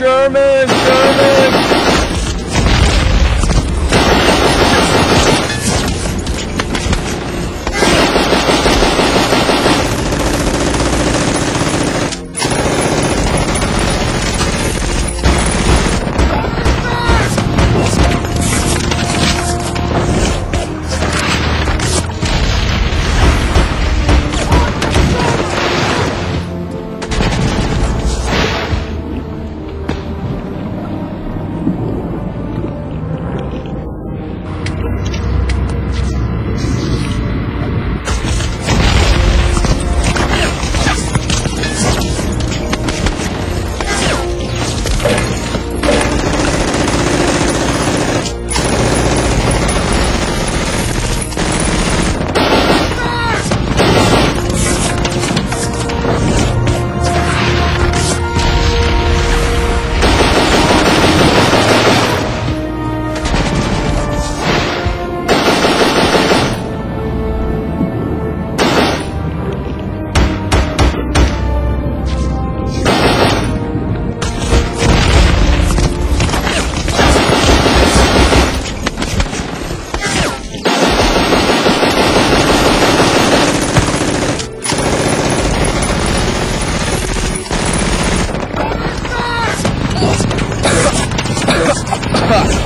German, German. Fuck.